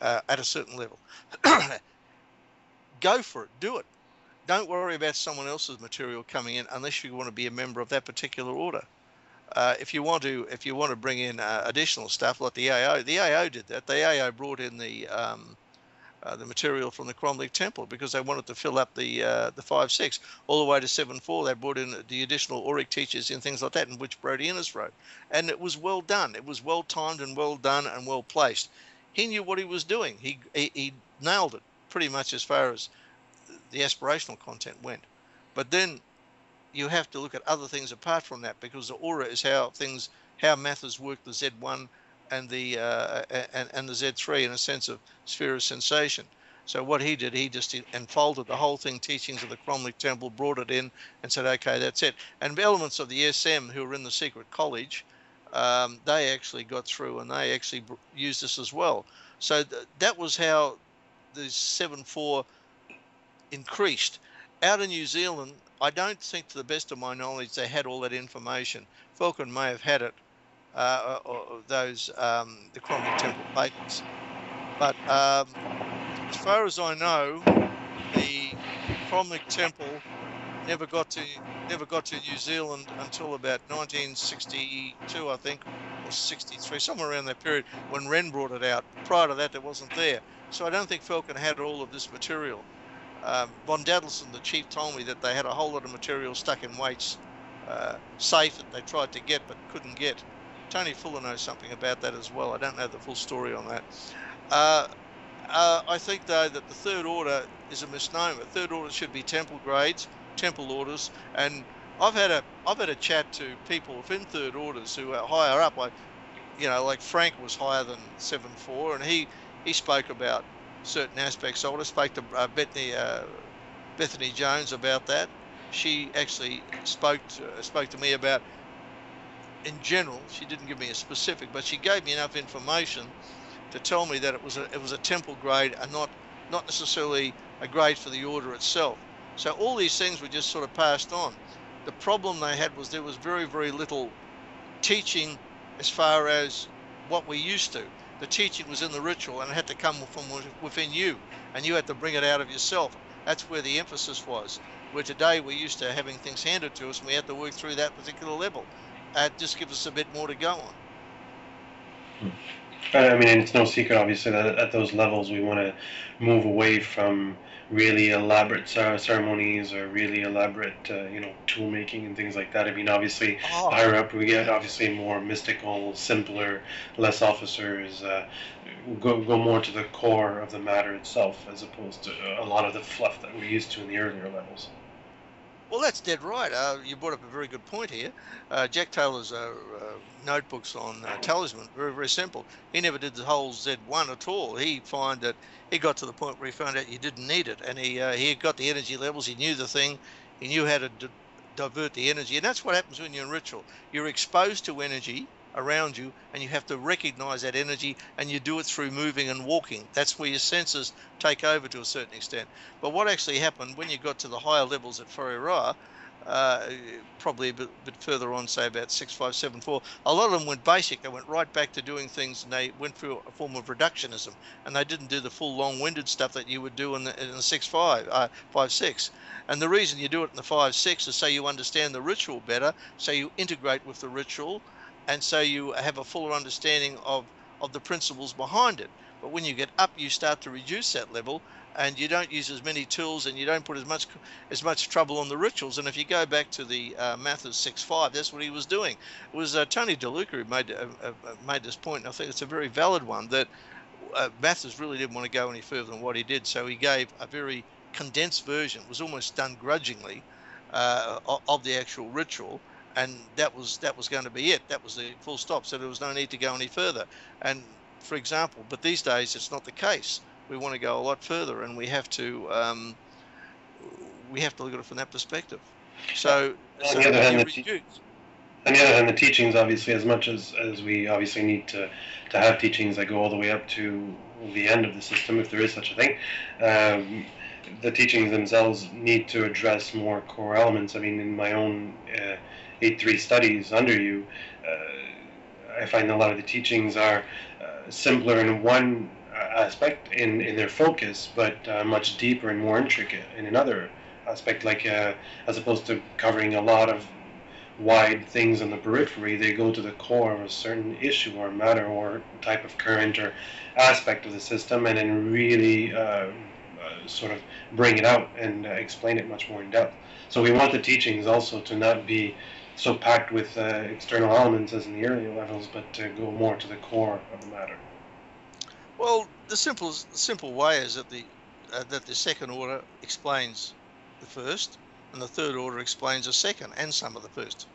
uh, at a certain level. Go for it. Do it. Don't worry about someone else's material coming in unless you want to be a member of that particular order. Uh, if you want to, if you want to bring in uh, additional stuff like the AO, the AO did that. The AO brought in the um, uh, the material from the Cromlech Temple because they wanted to fill up the uh, the five six all the way to seven four. They brought in the additional Auric teachers and things like that, in which Brodie Innes wrote, and it was well done. It was well timed and well done and well placed. He knew what he was doing. He he, he nailed it pretty much as far as the aspirational content went. But then you have to look at other things apart from that because the aura is how things, how Mathers worked the Z1 and the uh, and, and the Z3 in a sense of sphere of sensation. So what he did, he just unfolded the whole thing, teachings of the Cromlech Temple, brought it in, and said, okay, that's it. And elements of the SM who were in the secret college, um, they actually got through and they actually used this as well. So th- that was how the 7-4 increased. Out in New Zealand, I don't think, to the best of my knowledge, they had all that information. Felkin may have had it, uh, or, or those um, the Cromlech Temple patents, but um, as far as I know, the Cromlech Temple never got to never got to New Zealand until about 1962, I think, or 63, somewhere around that period when Wren brought it out. Prior to that, it wasn't there. So I don't think Felkin had all of this material. Um, Von Dadelson, the chief, told me that they had a whole lot of material stuck in weights uh, safe that they tried to get but couldn't get. Tony Fuller knows something about that as well. I don't know the full story on that. Uh, uh, I think though that the third order is a misnomer. Third order should be temple grades, temple orders, and I've had a I've had a chat to people within third orders who are higher up. Like you know, like Frank was higher than seven four, and he he spoke about certain aspects of it. I spoke to uh, Bethany, uh, Bethany Jones about that. She actually spoke to, uh, spoke to me about, in general, she didn't give me a specific, but she gave me enough information to tell me that it was a, it was a temple grade and not, not necessarily a grade for the order itself. So all these things were just sort of passed on. The problem they had was there was very, very little teaching as far as what we used to the teaching was in the ritual and it had to come from within you and you had to bring it out of yourself. That's where the emphasis was. Where today we're used to having things handed to us and we have to work through that particular level. Uh, just gives us a bit more to go on. I mean, it's no secret, obviously, that at those levels we want to move away from really elaborate ceremonies or really elaborate, uh, you know, tool making and things like that. I mean, obviously, oh. higher up we get obviously more mystical, simpler, less officers, uh, go go more to the core of the matter itself, as opposed to a lot of the fluff that we're used to in the earlier levels. Well, that's dead right. Uh, you brought up a very good point here. Uh, Jack Taylor's uh, uh notebooks on uh, talisman very very simple. He never did the whole Z1 at all. He found that he got to the point where he found out you didn't need it, and he uh, he got the energy levels. He knew the thing. He knew how to divert the energy, and that's what happens when you're in ritual. You're exposed to energy around you and you have to recognize that energy and you do it through moving and walking that's where your senses take over to a certain extent but what actually happened when you got to the higher levels at Whare Ra uh, probably a bit, bit, further on, say about 6574, a lot of them went basic. They went right back to doing things and they went through a form of reductionism and they didn't do the full long winded stuff that you would do in the, in the 6 5, uh, 5 6. And the reason you do it in the 5 6 is so you understand the ritual better, so you integrate with the ritual, and so you have a fuller understanding of, of the principles behind it. But when you get up, you start to reduce that level, and you don't use as many tools, and you don't put as much as much trouble on the rituals. And if you go back to the uh, Mathers 6.5, that's what he was doing. It was uh, Tony DeLuca who made uh, uh, made this point, and I think it's a very valid one that uh, Mathers really didn't want to go any further than what he did, so he gave a very condensed version. It was almost done grudgingly uh, of the actual ritual, and that was that was going to be it. That was the full stop. So there was no need to go any further. And for example, but these days it's not the case. We want to go a lot further, and we have to um, we have to look at it from that perspective. So, on so the other hand, the te- on the other hand, the teachings, obviously, as much as, as we obviously need to, to have teachings that go all the way up to the end of the system, if there is such a thing, um, the teachings themselves need to address more core elements. I mean, in my own uh, 8 3 studies under you, uh, I find a lot of the teachings are uh, simpler in one uh, aspect in, in their focus, but uh, much deeper and more intricate in another aspect, like uh, as opposed to covering a lot of wide things on the periphery, they go to the core of a certain issue or matter or type of current or aspect of the system and then really uh, sort of bring it out and explain it much more in depth. So we want the teachings also to not be so packed with uh, external elements as in the earlier levels, but to go more to the core of the matter. Well, the simple simple way is that the uh, that the second order explains the first, and the third order explains the second and some of the first.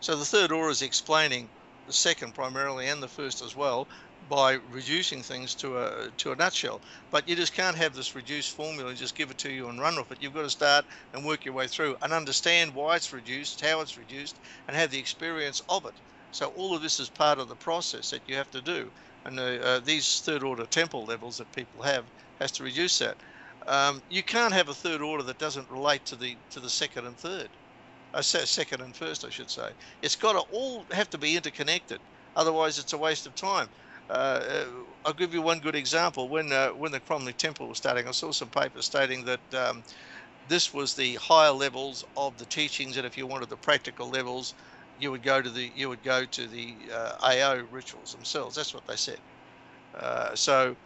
So the third order is explaining the second primarily and the first as well by reducing things to a to a nutshell. But you just can't have this reduced formula and just give it to you and run with it. You've got to start and work your way through and understand why it's reduced, how it's reduced, and have the experience of it. So all of this is part of the process that you have to do. And uh, uh, these third order temple levels that people have has to reduce that. Um, you can't have a third order that doesn't relate to the to the second and third. Say second and first, I should say. It's got to all have to be interconnected. Otherwise, it's a waste of time. Uh, uh, I'll give you one good example. When uh, when the Cromlech Temple was starting, I saw some papers stating that um, this was the higher levels of the teachings, and if you wanted the practical levels, you would go to the you would go to the uh, AO rituals themselves. That's what they said. Uh, so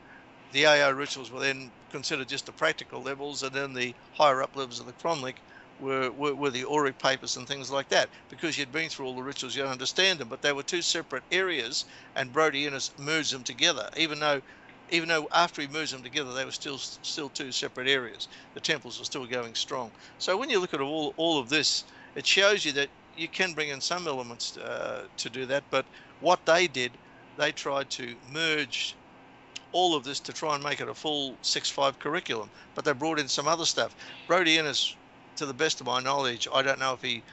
the AO rituals were then considered just the practical levels, and then the higher up levels of the Cromlech were, were, were the Auric papers and things like that. Because you'd been through all the rituals, you'd understand them, but they were two separate areas, and Brodie Innes merged them together, even though. Even though after he merged them together, they were still still two separate areas. The temples were still going strong. So when you look at all all of this, it shows you that you can bring in some elements uh, to do that. But what they did, they tried to merge all of this to try and make it a full 6-5 curriculum. But they brought in some other stuff. Brodie Innes, to the best of my knowledge, I don't know if he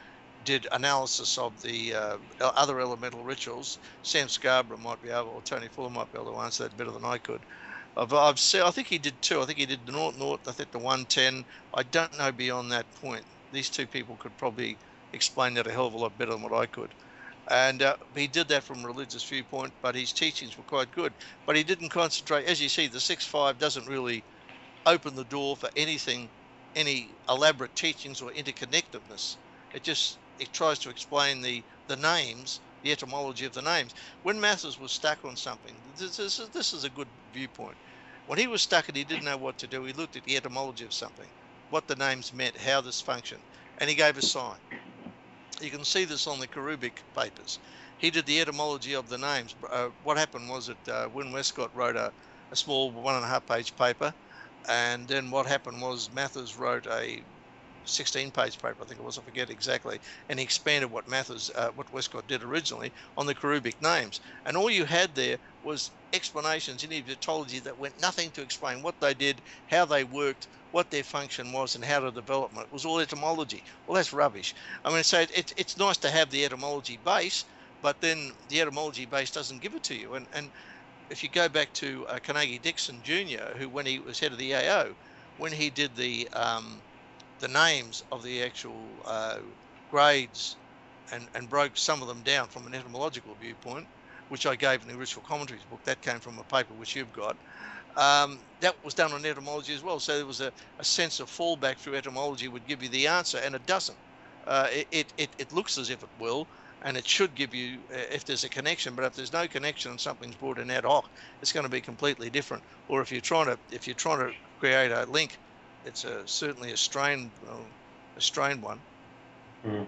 did analysis of the uh, other elemental rituals. Sam Scarborough might be able, or Tony Fuller might be able to answer that better than I could. I've, I've seen, I think he did two. I think he did the naught naught. I think the 110. I don't know beyond that point. These two people could probably explain that a hell of a lot better than what I could. And uh, he did that from a religious viewpoint, but his teachings were quite good. But he didn't concentrate. As you see, the 6-5 doesn't really open the door for anything, any elaborate teachings or interconnectedness. It just it tries to explain the, the names, the etymology of the names. When Mathers was stuck on something, this, is, this is a good viewpoint. When he was stuck and he didn't know what to do, he looked at the etymology of something, what the names meant, how this functioned, and he gave a sign. You can see this on the Cherubic papers. He did the etymology of the names. Uh, what happened was that uh, Wynn Westcott wrote a, a small one and a half page paper, and then what happened was Mathers wrote a 16 page paper, I think it was, I forget exactly, and he expanded what Mathers, uh, what Westcott did originally on the Cherubic names. And all you had there was explanations in Egyptology that went nothing to explain what they did, how they worked, what their function was, and how to develop it. It was all etymology. Well, that's rubbish. I mean, so it, it's nice to have the etymology base, but then the etymology base doesn't give it to you. And, and if you go back to uh, Carnegie Dickson Jr., who, when he was head of the AO, when he did the um, the names of the actual uh, grades and, and broke some of them down from an etymological viewpoint, which I gave in the ritual commentaries book. That came from a paper which you've got. Um, that was done on etymology as well. So there was a, a, sense of fallback through etymology would give you the answer, and it doesn't. Uh, it, it, it looks as if it will, and it should give you uh, if there's a connection. But if there's no connection and something's brought in ad hoc, it's going to be completely different. Or if you're trying to if you're trying to create a link, it's a, certainly a strained a strained one. Mm.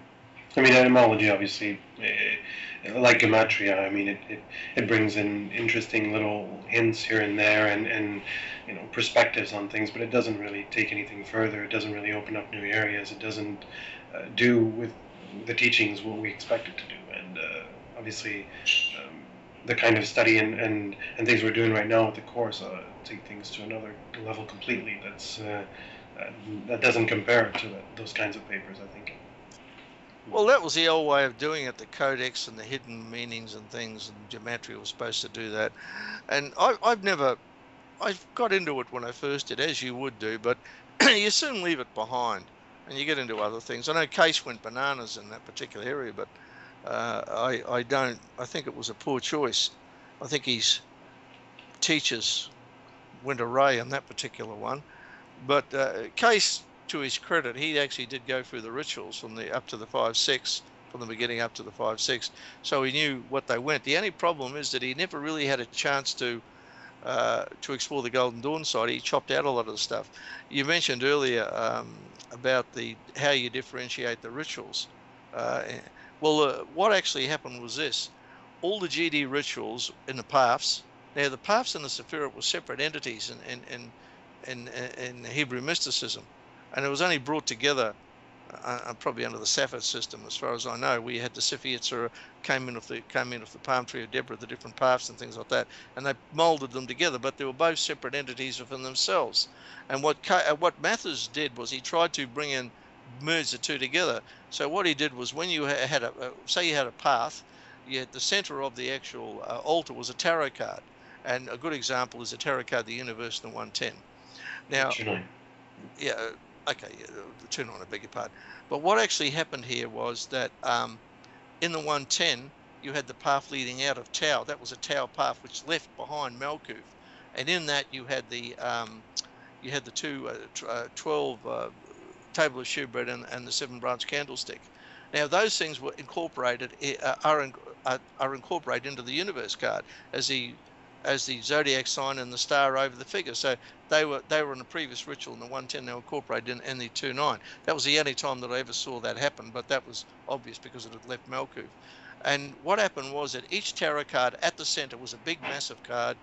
I mean, etymology, obviously, uh, like gematria. I mean, it, it, it brings in interesting little hints here and there, and, and you know perspectives on things, but it doesn't really take anything further. It doesn't really open up new areas. It doesn't uh, do with the teachings what we expect it to do, and uh, obviously. Um, the kind of study and, and, and things we're doing right now with the course uh, take things to another level completely. That's uh, that doesn't compare to those kinds of papers, I think. Well, that was the old way of doing it. The codex and the hidden meanings and things, and gematria was supposed to do that. And I, I've never, I got into it when I first did, as you would do, but you soon leave it behind, and you get into other things. I know Case went bananas in that particular area, but uh, I, I don't. I think it was a poor choice. I think his teachers went array on that particular one. But uh, Case to his credit, he actually did go through the rituals from the up to the five six, from the beginning up to the five six, so he knew what they went. The only problem is that he never really had a chance to uh, to explore the Golden Dawn side. He chopped out a lot of the stuff. You mentioned earlier um, about the how you differentiate the rituals. Uh, well, uh, what actually happened was this: all the GD rituals in the paths. Now, the paths and the Sephirot were separate entities in in in, in, in Hebrew mysticism and it was only brought together uh, uh, probably under the Safed system, as far as I know. We had the Sefer Yetzirah came in with the came in with the palm tree of Deborah, the different paths and things like that, and they molded them together. But they were both separate entities within themselves. And what uh, what Mathers did was he tried to bring in merge the two together. So what he did was when you had a uh, say you had a path, you had the center of the actual uh, altar was a tarot card, and a good example is a tarot card, the Universe in the 110. Now, yeah okay, turn on, beg your pardon. But what actually happened here was that um, in the 110, you had the path leading out of Tau. That was a Tau path which left behind Malkuth. And in that, you had the um, you had the two uh, uh, 12 uh, table of shewbread and, and the seven branch candlestick. Now, those things were incorporated, uh, are, are, uh, are incorporated into the universe card as the as the zodiac sign and the star over the figure. So they were they were in the previous ritual in the 110 they were incorporated in, in the 29. That was the only time that I ever saw that happen, but that was obvious because it had left Malkuth. And what happened was that each tarot card at the center was a big massive card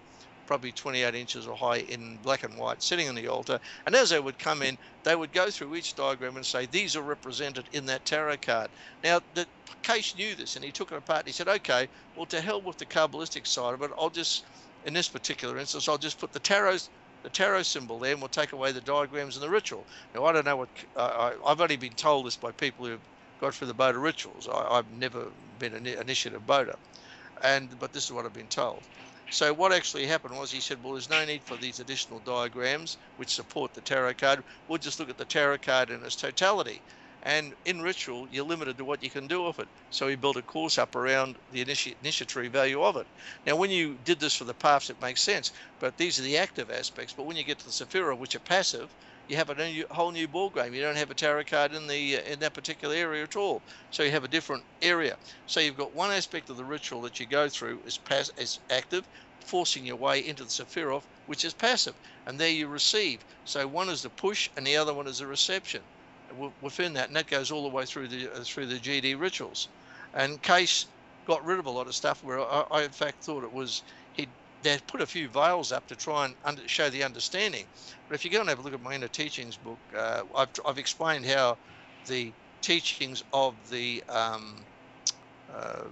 probably 28 inches or high in black and white sitting on the altar and as they would come in they would go through each diagram and say these are represented in that tarot card now the case knew this and he took it apart and he said okay well to hell with the kabbalistic side of it i'll just in this particular instance, I'll just put the tarot, the tarot symbol there, and we'll take away the diagrams and the ritual. Now, I don't know what uh, I, have only been told this by people who've got through the BOTA rituals. I, have never been an initiative BOTA, and but this is what I've been told. So what actually happened was he said, well, there's no need for these additional diagrams which support the tarot card. We'll just look at the tarot card in its totality. And in ritual, you're limited to what you can do with it. So he built a course up around the initi- initiatory value of it. Now, when you did this for the paths, it makes sense. But these are the active aspects. But when you get to the Sephira, which are passive, you have a new, whole new ball game. You don't have a tarot card in the uh, in that particular area at all. So you have a different area. So you've got one aspect of the ritual that you go through is pass is active, forcing your way into the Sephiroth, which is passive, and there you receive. So one is the push, and the other one is the reception within that, and that goes all the way through the uh, through the GD rituals. And Case got rid of a lot of stuff where I, I in fact thought it was he they put a few veils up to try and under, show the understanding. But if you go and have a look at my inner teachings book, uh, I've I've explained how the teachings of the um, uh,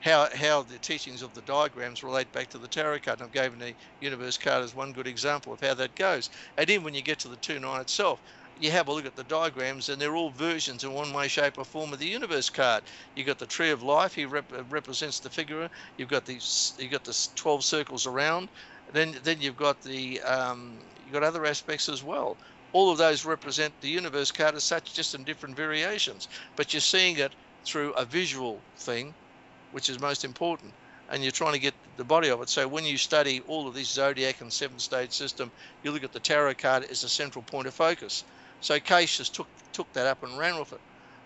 how how the teachings of the diagrams relate back to the tarot card. And I've given the universe card as one good example of how that goes. And then when you get to the two nine itself, you have a look at the diagrams and they're all versions in one way, shape or form of the universe card. You've got the tree of life, he rep- uh, represents the figure. You've got these, you've got the 12 circles around. Then, then you've got the, um, you've got other aspects as well. All of those represent the universe card as such, just in different variations. But you're seeing it through a visual thing, which is most important and you're trying to get the body of it. So when you study all of this zodiac and seven stage system, you look at the tarot card as a central point of focus. So Case just took took that up and ran with it.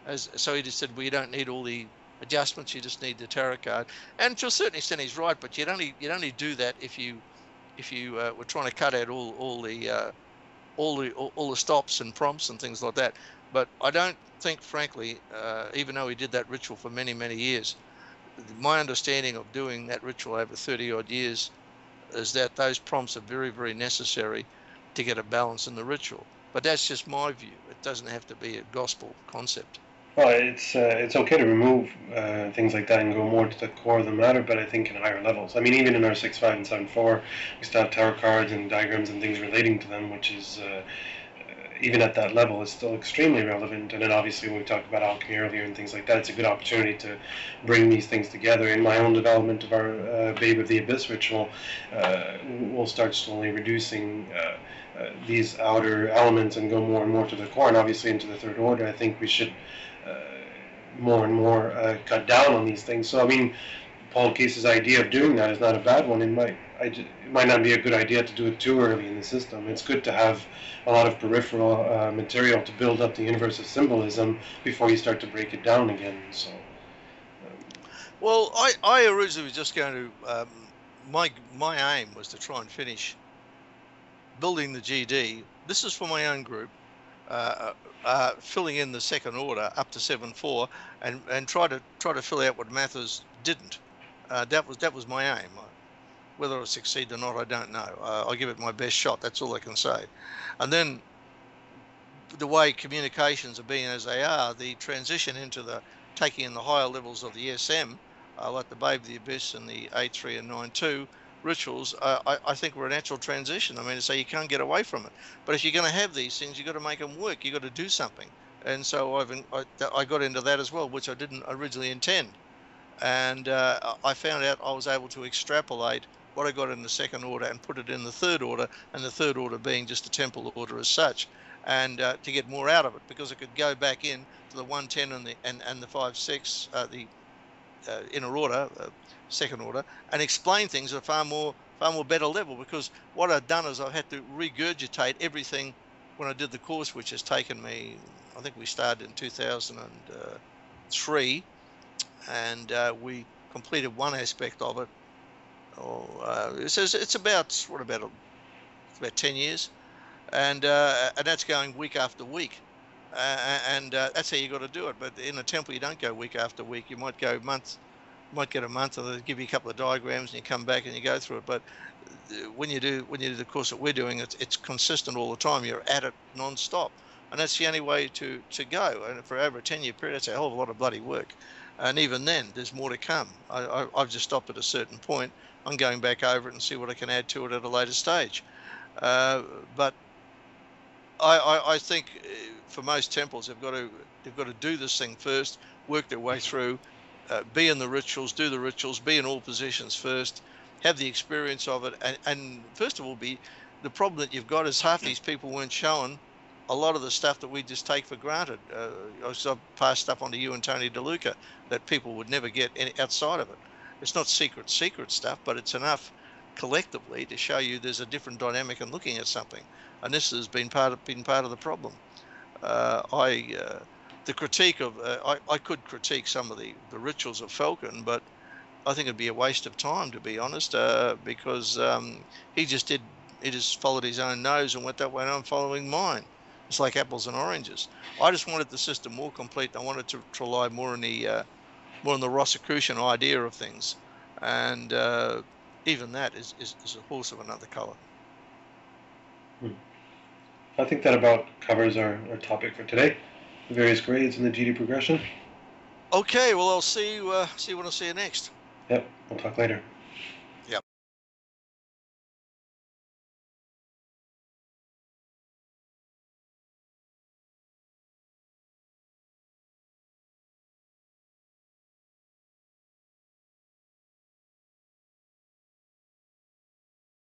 As, so he just said, well, you don't need all the adjustments. You just need the tarot card, and to a certain extent, he's right. But you'd only you'd only do that if you if you uh, were trying to cut out all all the uh, all the all, all, the stops and prompts and things like that. But I don't think, frankly, uh, even though he did that ritual for many many years, my understanding of doing that ritual over 30 odd years is that those prompts are very very necessary to get a balance in the ritual. But that's just my view. It doesn't have to be a gospel concept. Well, it's uh, it's okay to remove uh, things like that and go more to the core of the matter, but I think in higher levels. I mean, even in our six five and seven four, we still have tarot cards and diagrams and things relating to them, which is uh, even at that level is still extremely relevant. And then obviously when we talked about alchemy earlier and things like that, it's a good opportunity to bring these things together. In my own development of our uh, Babe of the Abyss ritual, uh, we'll start slowly reducing. Uh, uh, these outer elements and go more and more to the core, and obviously into the third order. I think we should uh, more and more uh, cut down on these things. So I mean, Paul Case's idea of doing that is not a bad one. It might it might not be a good idea to do it too early in the system. It's good to have a lot of peripheral uh, material to build up the universe of symbolism before you start to break it down again. So. Well, I, I originally was just going to um, my my aim was to try and finish building the GD. This is for my own group. Uh, uh, filling in the second order up to seven four, and and try to try to fill out what Mathers didn't. Uh, that was that was my aim. Whether I succeed or not, I don't know. Uh, I'll give it my best shot. That's all I can say. And then the way communications are being as they are, the transition into the taking in the higher levels of the SM, uh, like the Babe of the Abyss and the A3 and 9.2, rituals, uh, I, I, think we're a natural transition. I mean, so you can't get away from it. But if you're going to have these things, you've got to make them work. You've got to do something. And so I've I, I got into that as well, which I didn't originally intend. And uh, I found out I was able to extrapolate what I got in the second order and put it in the third order, and the third order being just the temple order as such, and uh, to get more out of it because I could go back in to the 110 and the and, and the 5 6, uh, the uh, inner order, uh, second order, and explain things at a far more far more better level. Because what I've done is I've had to regurgitate everything when I did the course, which has taken me. I think we started in 2003, and uh, we completed one aspect of it. Oh, it says it's about what about about 10 years, and uh, and that's going week after week. Uh, and uh, that's how you got to do it. But in a temple, you don't go week after week. You might go months, might get a month, or they give you a couple of diagrams, and you come back and you go through it. But uh, when you do when you do the course that we're doing, it's it's consistent all the time. You're at it non-stop, and that's the only way to to go. And for over a ten-year period, that's a hell of a lot of bloody work. And even then, there's more to come. I, I, have just stopped at a certain point. I'm going back over it and see what I can add to it at a later stage. Uh, but I, I, I think uh, for most temples, they've got to they've got to do this thing first, work their way through, uh, be in the rituals, do the rituals, be in all positions first, have the experience of it, and, and first of all, be the problem that you've got is half these people weren't shown a lot of the stuff that we just take for granted. Uh, I've passed stuff on to you and Tony DeLuca that people would never get any, outside of it. It's not secret, secret stuff, but it's enough collectively to show you there's a different dynamic in looking at something. And this has been part of, been part of the problem. Uh, I uh, the critique of uh, I, I could critique some of the, the rituals of Felkin, but I think it'd be a waste of time to be honest, uh, because um, he just did he just followed his own nose and went that way, and I'm following mine. It's like apples and oranges. I just wanted the system more complete. I wanted to, to rely more on the uh, more on the Rosicrucian idea of things, and uh, even that is, is, is, a horse of another color. Hmm. I think that about covers our, our topic for today. The various grades in the GD progression. Okay, well I'll see you uh, see you when I see you next. Yep, we'll talk later.